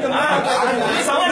干嘛？你上来